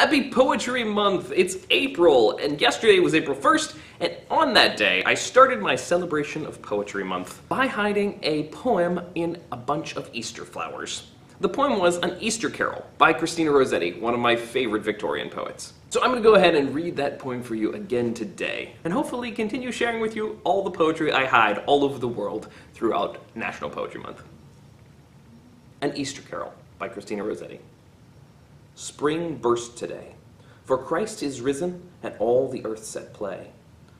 Happy Poetry Month! It's April, and yesterday was April 1st, and on that day, I started my celebration of Poetry Month by hiding a poem in a bunch of Easter flowers. The poem was An Easter Carol by Christina Rossetti, one of my favorite Victorian poets. So I'm going to go ahead and read that poem for you again today, and hopefully continue sharing with you all the poetry I hide all over the world throughout National Poetry Month. An Easter Carol by Christina Rossetti. Spring burst today, for Christ is risen, and all the earth set play.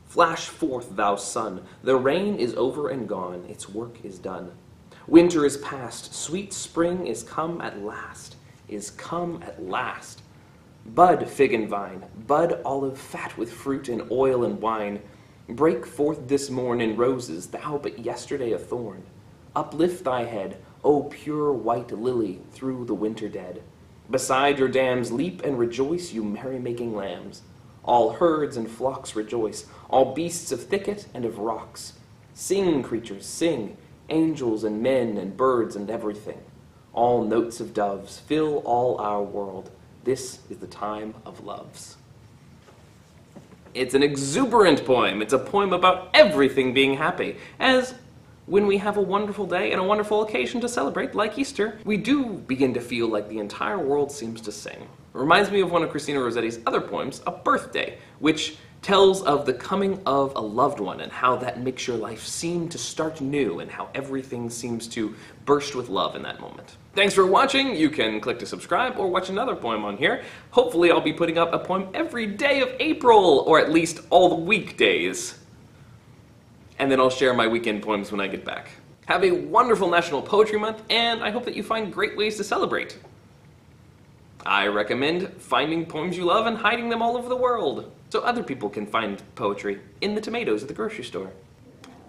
Flash forth, thou sun, the rain is over and gone, its work is done. Winter is past, sweet spring is come at last, is come at last. Bud, fig and vine, bud olive fat with fruit and oil and wine, break forth this morn in roses, thou but yesterday a thorn. Uplift thy head, O pure white lily, through the winter dead. Beside your dams leap and rejoice, you merry-making lambs. All herds and flocks rejoice, all beasts of thicket and of rocks. Sing, creatures, sing, angels and men and birds and everything. All notes of doves fill all our world. This is the time of loves. It's an exuberant poem. It's a poem about everything being happy, as when we have a wonderful day and a wonderful occasion to celebrate, like Easter, we do begin to feel like the entire world seems to sing. It reminds me of one of Christina Rossetti's other poems, A Birthday, which tells of the coming of a loved one and how that makes your life seem to start new and how everything seems to burst with love in that moment. Thanks for watching. You can click to subscribe or watch another poem on here. Hopefully I'll be putting up a poem every day of April, or at least all the weekdays and then I'll share my weekend poems when I get back. Have a wonderful National Poetry Month, and I hope that you find great ways to celebrate. I recommend finding poems you love and hiding them all over the world, so other people can find poetry in the tomatoes at the grocery store.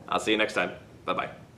I'll see you next time. Bye-bye.